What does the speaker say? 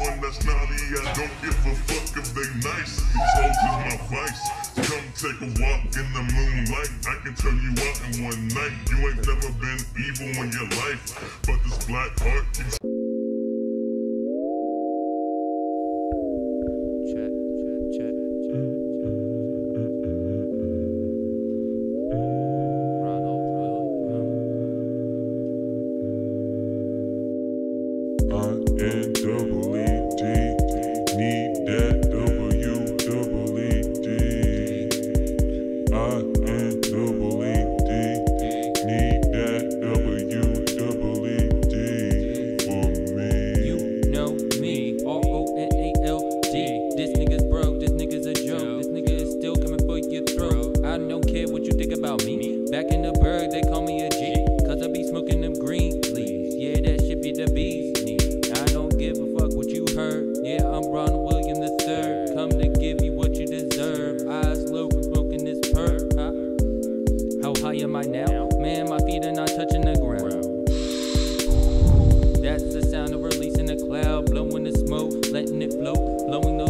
one that's naughty, I don't give a fuck if they nice. These hoes is my vice. Come take a walk in the moonlight. I can turn you out in one night. You ain't never been evil in your life, but this black heart keeps. I end up about me. Back in the burg, they call me a G. Cause I be smoking them green leaves. Yeah, that should be the bees need. I don't give a fuck what you heard. Yeah, I'm Ron William III. Come to give you what you deserve. Eyes low from smoking this perp. Huh? How high am I now? Man, my feet are not touching the ground. That's the sound of releasing a cloud, blowing the smoke, letting it float, blowing those.